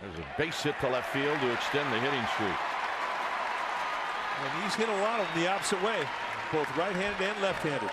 There's a base hit to left field to extend the hitting streak. And he's hit a lot of them the opposite way, both right-handed and left-handed.